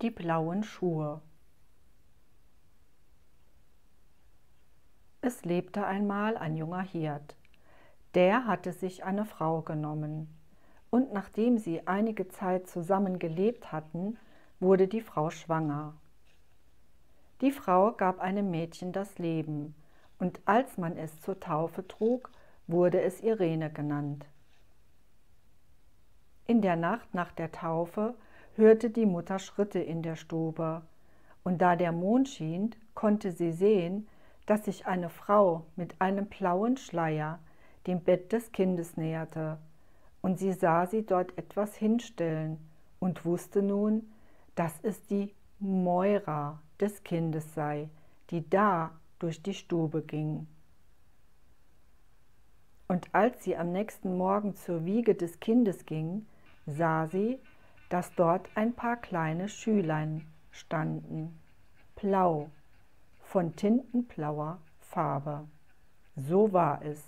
Die blauen Schuhe Es lebte einmal ein junger Hirt. Der hatte sich eine Frau genommen. Und nachdem sie einige Zeit zusammen gelebt hatten, wurde die Frau schwanger. Die Frau gab einem Mädchen das Leben, und als man es zur Taufe trug, wurde es Irene genannt. In der Nacht nach der Taufe hörte die Mutter Schritte in der Stube, und da der Mond schien, konnte sie sehen, dass sich eine Frau mit einem blauen Schleier dem Bett des Kindes näherte, und sie sah sie dort etwas hinstellen und wusste nun, dass es die Moira des Kindes sei, die da durch die Stube ging. Und als sie am nächsten Morgen zur Wiege des Kindes ging, sah sie, dass dort ein paar kleine Schülein standen, blau, von tintenblauer Farbe. So war es.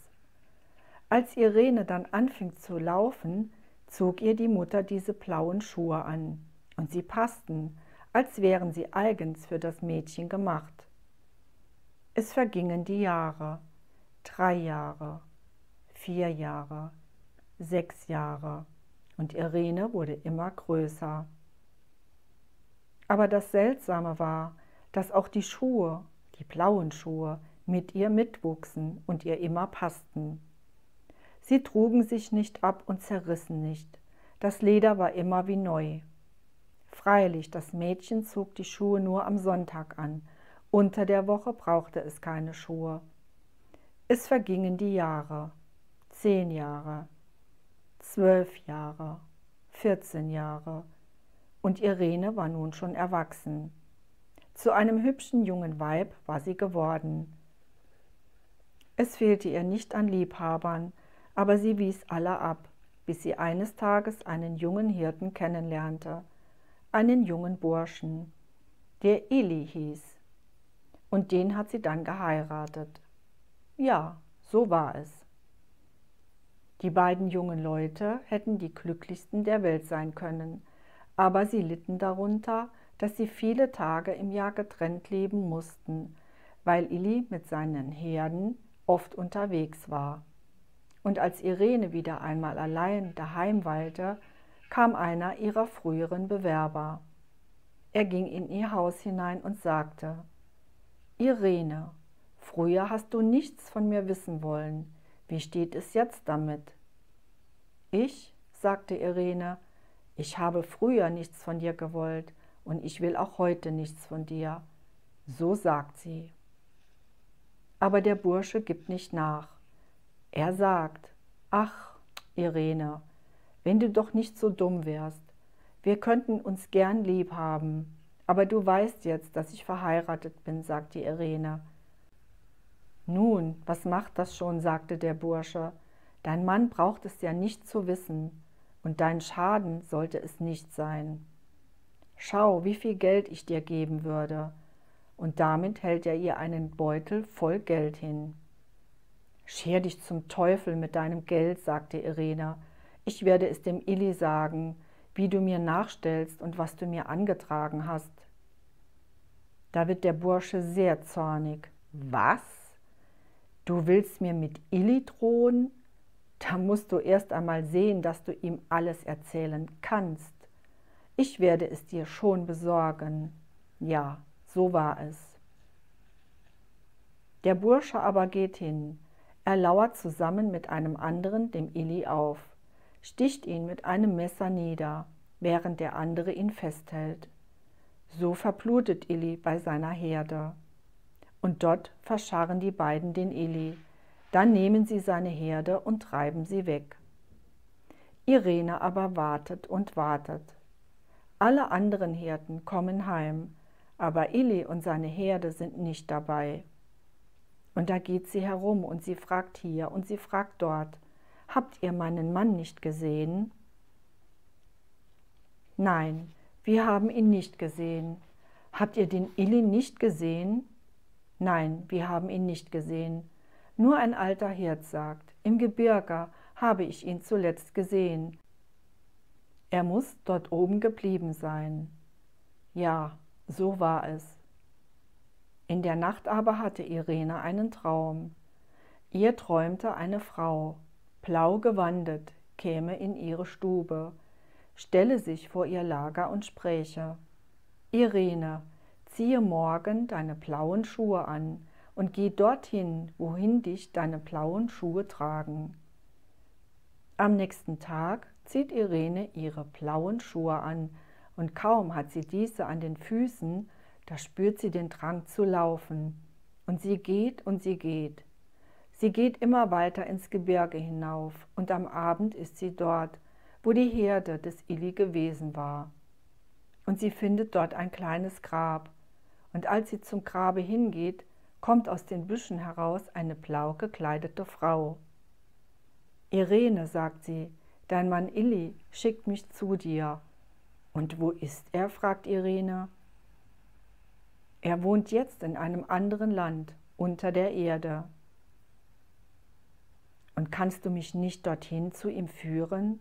Als Irene dann anfing zu laufen, zog ihr die Mutter diese blauen Schuhe an, und sie passten, als wären sie eigens für das Mädchen gemacht. Es vergingen die Jahre, drei Jahre, vier Jahre, sechs Jahre, und Irene wurde immer größer. Aber das Seltsame war, dass auch die Schuhe, die blauen Schuhe, mit ihr mitwuchsen und ihr immer passten. Sie trugen sich nicht ab und zerrissen nicht. Das Leder war immer wie neu. Freilich, das Mädchen zog die Schuhe nur am Sonntag an. Unter der Woche brauchte es keine Schuhe. Es vergingen die Jahre. Zehn Jahre, zwölf Jahre, vierzehn Jahre, und Irene war nun schon erwachsen. Zu einem hübschen jungen Weib war sie geworden. Es fehlte ihr nicht an Liebhabern, aber sie wies alle ab, bis sie eines Tages einen jungen Hirten kennenlernte, einen jungen Burschen, der Eli hieß. Und den hat sie dann geheiratet. Ja, so war es. Die beiden jungen Leute hätten die glücklichsten der Welt sein können, aber sie litten darunter, dass sie viele Tage im Jahr getrennt leben mussten, weil Illy mit seinen Herden oft unterwegs war. Und als Irene wieder einmal allein daheim weilte, kam einer ihrer früheren Bewerber. Er ging in ihr Haus hinein und sagte, Irene, früher hast du nichts von mir wissen wollen, wie steht es jetzt damit? Ich, sagte Irene, ich habe früher nichts von dir gewollt und ich will auch heute nichts von dir. So sagt sie. Aber der Bursche gibt nicht nach. Er sagt, ach, Irene, wenn du doch nicht so dumm wärst, wir könnten uns gern lieb haben, aber du weißt jetzt, dass ich verheiratet bin, sagte Irene. Nun, was macht das schon, sagte der Bursche, Dein Mann braucht es ja nicht zu wissen, und dein Schaden sollte es nicht sein. Schau, wie viel Geld ich dir geben würde. Und damit hält er ihr einen Beutel voll Geld hin. Scher dich zum Teufel mit deinem Geld, sagte Irene. Ich werde es dem Illy sagen, wie du mir nachstellst und was du mir angetragen hast. Da wird der Bursche sehr zornig. Was? Du willst mir mit Illy drohen? Da musst du erst einmal sehen, dass du ihm alles erzählen kannst. Ich werde es dir schon besorgen. Ja, so war es. Der Bursche aber geht hin. Er lauert zusammen mit einem anderen dem Illy auf, sticht ihn mit einem Messer nieder, während der andere ihn festhält. So verblutet Illy bei seiner Herde. Und dort verscharren die beiden den Illy, dann nehmen sie seine Herde und treiben sie weg. Irene aber wartet und wartet. Alle anderen Hirten kommen heim, aber Ili und seine Herde sind nicht dabei. Und da geht sie herum und sie fragt hier und sie fragt dort, Habt ihr meinen Mann nicht gesehen? Nein, wir haben ihn nicht gesehen. Habt ihr den Ili nicht gesehen? Nein, wir haben ihn nicht gesehen. Nur ein alter Hirt sagt, im Gebirge habe ich ihn zuletzt gesehen. Er muss dort oben geblieben sein. Ja, so war es. In der Nacht aber hatte Irene einen Traum. Ihr träumte eine Frau, blau gewandet, käme in ihre Stube, stelle sich vor ihr Lager und spräche. Irene, ziehe morgen deine blauen Schuhe an und geh dorthin, wohin dich deine blauen Schuhe tragen. Am nächsten Tag zieht Irene ihre blauen Schuhe an, und kaum hat sie diese an den Füßen, da spürt sie den Drang zu laufen. Und sie geht und sie geht. Sie geht immer weiter ins Gebirge hinauf, und am Abend ist sie dort, wo die Herde des Illi gewesen war. Und sie findet dort ein kleines Grab, und als sie zum Grabe hingeht, kommt aus den Büschen heraus eine blau gekleidete Frau. Irene, sagt sie, dein Mann Illi schickt mich zu dir. Und wo ist er? fragt Irene. Er wohnt jetzt in einem anderen Land, unter der Erde. Und kannst du mich nicht dorthin zu ihm führen?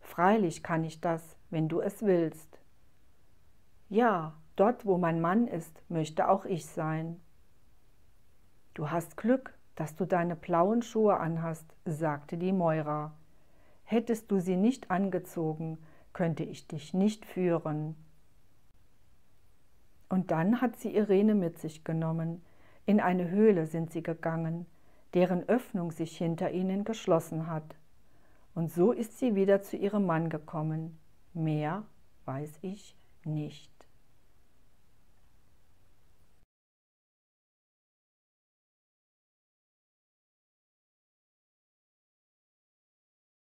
Freilich kann ich das, wenn du es willst. Ja, dort, wo mein Mann ist, möchte auch ich sein. Du hast Glück, dass du deine blauen Schuhe anhast, sagte die Moira. Hättest du sie nicht angezogen, könnte ich dich nicht führen. Und dann hat sie Irene mit sich genommen. In eine Höhle sind sie gegangen, deren Öffnung sich hinter ihnen geschlossen hat. Und so ist sie wieder zu ihrem Mann gekommen. Mehr weiß ich nicht.